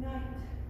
night.